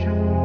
you.